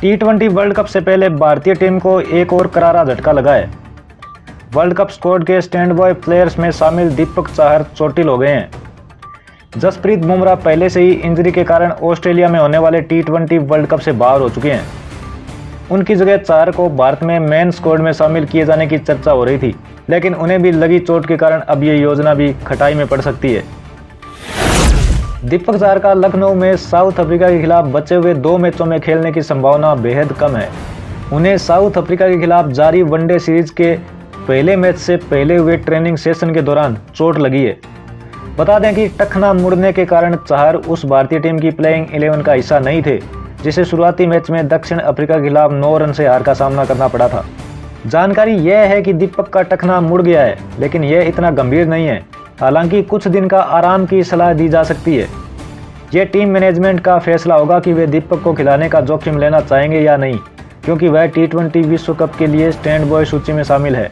T twenty world cup से पहले भारतीय टीम को एक और करारा झटका लगा है। वर्ल्ड कप स्क्वाड के स्टैंड बॉय प्लेयर्स में शामिल दीपक चाहर चोटिल हो गए हैं। जसप्रीत बुमराह पहले से ही इंजरी के कारण ऑस्ट्रेलिया में होने वाले टी ट्वेंटी वर्ल्ड कप से बाहर हो चुके हैं। उनकी जगह चार को भारत में मेन स्क्वाड में शामिल किए जाने की चर्चा हो रही थी, लेकिन उन्हें भी लगी चोट के कारण अब ये योजना भी खटाई में पड़ सकती है। दीपक चार का लखनऊ में साउथ अफ्रीका के खिलाफ बचे हुए दो मैचों में खेलने की संभावना बेहद कम है। उन्हें साउथ अफ्रीका के खिलाफ जारी वनडे सीरीज़ के पहले मैच से पहले हुए ट्रेनिंग सेशन के दौरान चोट लगी है। बता दें कि टखना मुड़ने के कारण चाहर उस भारतीय टीम की प्लेइंग इलेवन का हिस्सा नहीं थे, जिसे शुरुआती मैच में दक्षिण अफ्रीका के खिलाफ नौ रन से हार का सामना करना पड़ा था। जानकारी यह है कि दीपक का टखना मुड़ गया है, लेकिन यह इतना गंभीर नहीं है। हालाँकि कुछ दिन का आराम की सलाह दी जा सकती है। ये टीम मैनेजमेंट का फैसला होगा कि वे दीपक को खिलाने का जोखिम लेना चाहेंगे या नहीं, क्योंकि वह टी ट्वेंटी विश्व कप के लिए स्टैंड बॉय सूची में शामिल है।